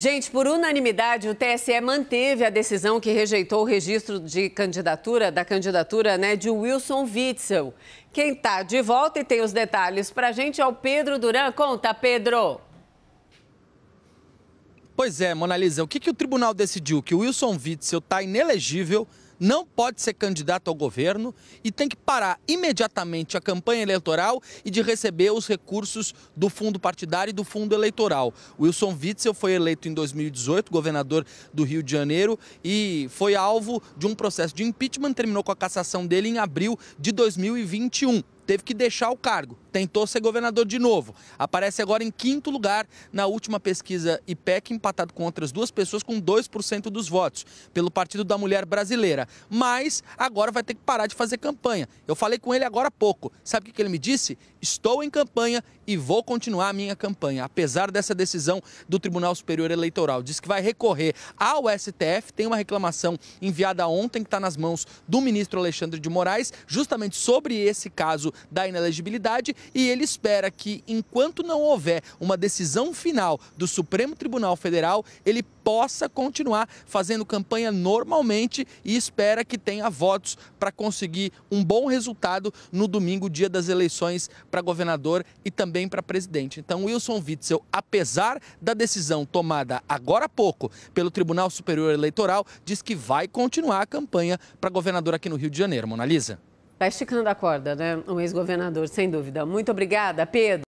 Gente, por unanimidade, o TSE manteve a decisão que rejeitou o registro de candidatura, da candidatura né, de Wilson Witzel. Quem está de volta e tem os detalhes para a gente é o Pedro Duran. Conta, Pedro. Pois é, Monalisa, o que, que o tribunal decidiu? Que o Wilson Witzel está inelegível não pode ser candidato ao governo e tem que parar imediatamente a campanha eleitoral e de receber os recursos do fundo partidário e do fundo eleitoral. Wilson Witzel foi eleito em 2018, governador do Rio de Janeiro, e foi alvo de um processo de impeachment, terminou com a cassação dele em abril de 2021 teve que deixar o cargo, tentou ser governador de novo. Aparece agora em quinto lugar na última pesquisa IPEC, empatado com outras duas pessoas com 2% dos votos, pelo Partido da Mulher Brasileira. Mas agora vai ter que parar de fazer campanha. Eu falei com ele agora há pouco. Sabe o que ele me disse? Estou em campanha e vou continuar a minha campanha, apesar dessa decisão do Tribunal Superior Eleitoral. Diz que vai recorrer ao STF, tem uma reclamação enviada ontem que está nas mãos do ministro Alexandre de Moraes, justamente sobre esse caso da inelegibilidade e ele espera que, enquanto não houver uma decisão final do Supremo Tribunal Federal, ele possa continuar fazendo campanha normalmente e espera que tenha votos para conseguir um bom resultado no domingo, dia das eleições para governador e também para presidente. Então, Wilson Witzel, apesar da decisão tomada agora há pouco pelo Tribunal Superior Eleitoral, diz que vai continuar a campanha para governador aqui no Rio de Janeiro. Monalisa. Está esticando a corda, né? Um ex-governador, sem dúvida. Muito obrigada, Pedro.